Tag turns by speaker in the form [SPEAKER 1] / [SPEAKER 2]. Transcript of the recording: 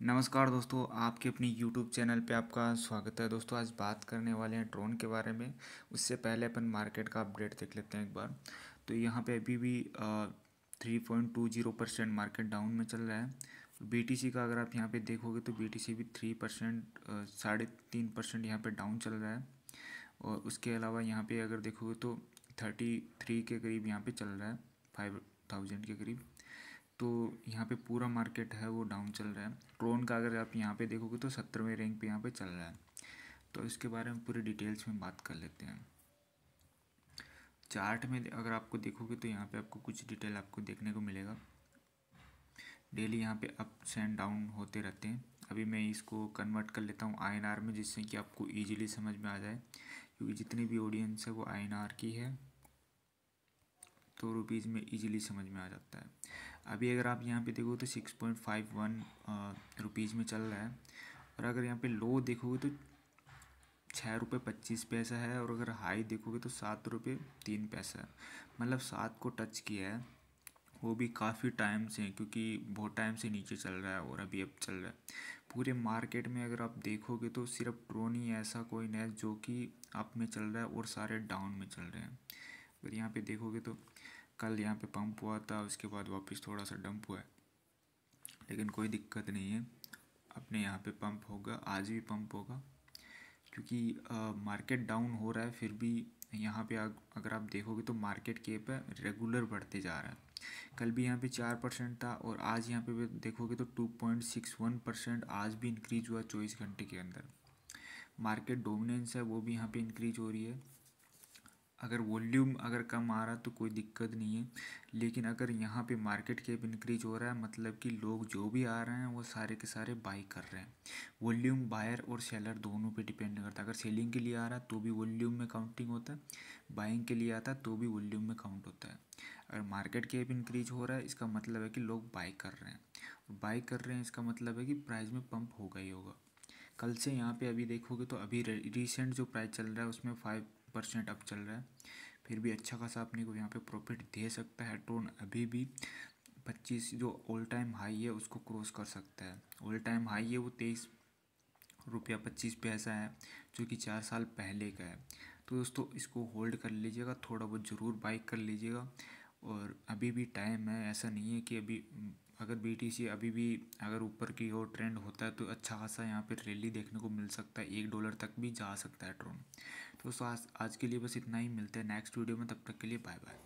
[SPEAKER 1] नमस्कार दोस्तों, आपके अपनी यूट्यूब चैनल पे आपका स्वागत है। दोस्तों, आज बात करने वाले हैं ड्रोन के बारे में। उससे पहले अपन मार्केट का अपडेट देख लेते हैं एक बार। तो यहाँ पे अभी भी three point two zero percent market down में चल रहा है। बीटीसी का अगर आप यहाँ पे देखोगे तो बीटीसी भी थ्री परसेंट साढ़े तीन परसेंट यहाँ पर डाउन चल रहा है। और उसके अलावा यहाँ पर अगर देखोगे तो थर्टी थ्री के करीब यहाँ पर चल रहा है फाइव थाउज़ेंड के करीब। तो यहाँ पे पूरा मार्केट है, वो डाउन चल रहा है। ट्रोन का अगर आप यहाँ पे देखोगे तो सत्तरवें रैंक पे यहाँ पे चल रहा है। तो इसके बारे में पूरी डिटेल्स में बात कर लेते हैं। चार्ट में अगर आपको देखोगे तो यहाँ पे आपको कुछ डिटेल आपको देखने को मिलेगा। डेली यहाँ पे अप्स एंड डाउन होते रहते हैं। अभी मैं इसको कन्वर्ट कर लेता हूँ आई में, जिससे कि आपको ईजिली समझ में आ जाए। क्योंकि जितनी भी ऑडियंस है वो INR की है। तो रुपीज़ में इजीली समझ में आ जाता है। अभी अगर आप यहाँ पे देखो तो six point five one rupees में चल रहा है। और अगर यहाँ पे लो देखोगे तो छः रुपये पच्चीस पैसा है और अगर हाई देखोगे तो सात रुपये तीन पैसा है। मतलब सात को टच किया है, वो भी काफ़ी टाइम से, क्योंकि बहुत टाइम से नीचे चल रहा है और अभी अब चल रहा है। पूरे मार्केट में अगर आप देखोगे तो सिर्फ़ ट्रोन ही, ऐसा कोई नहीं है, जो कि अप में चल रहा है और सारे डाउन में चल रहे हैं। अगर यहाँ पे देखोगे तो कल यहाँ पे पंप हुआ था, उसके बाद वापस थोड़ा सा डंप हुआ है। लेकिन कोई दिक्कत नहीं है। अपने यहाँ पे पंप होगा, आज भी पंप होगा। क्योंकि मार्केट डाउन हो रहा है, फिर भी यहाँ पे अगर आप देखोगे तो मार्केट केप है रेगुलर बढ़ते जा रहा है। कल भी यहाँ पे चार परसेंट था और आज यहाँ पे देखोगे तो two point six one percent आज भी इंक्रीज हुआ चौबीस घंटे के अंदर। मार्केट डोमिनेंस है, वो भी यहाँ पे इंक्रीज हो रही है। अगर वॉल्यूम अगर कम आ रहा तो कोई दिक्कत नहीं है। लेकिन अगर यहाँ पे मार्केट कैप इंक्रीज हो रहा है मतलब कि लोग जो भी आ रहे हैं, वो सारे के सारे बाई कर रहे हैं। वॉल्यूम बायर और सेलर दोनों पे डिपेंड करता है। अगर सेलिंग के लिए आ रहा तो भी वॉल्यूम में काउंटिंग होता है बाइंग के लिए आता तो भी वॉल्यूम में काउंट होता है। अगर मार्केट कैप इंक्रीज हो रहा है, इसका मतलब है कि लोग बाई कर रहे हैं। और बाई कर रहे हैं, इसका मतलब है कि प्राइस में पंप होगा ही होगा। कल से यहाँ पे अभी देखोगे तो अभी रिसेंट जो प्राइस चल रहा है, उसमें फाइव परसेंट अप चल रहा है। फिर भी अच्छा खासा अपने को यहाँ पे प्रॉफिट दे सकता है। टोन अभी भी पच्चीस जो ऑल टाइम हाई है, उसको क्रॉस कर सकता है। ऑल टाइम हाई है वो तेईस रुपया पच्चीस पैसा है, जो कि चार साल पहले का है। तो दोस्तों, इसको होल्ड कर लीजिएगा, थोड़ा बहुत ज़रूर बाइक कर लीजिएगा। और अभी भी टाइम है, ऐसा नहीं है कि अभी अगर BTC अभी भी अगर ऊपर की ओर ट्रेंड होता है तो अच्छा खासा यहाँ पर रैली देखने को मिल सकता है। एक डॉलर तक भी जा सकता है ट्रोन तो आज आज के लिए बस इतना ही, मिलता है नेक्स्ट वीडियो में, तब तक के लिए बाय बाय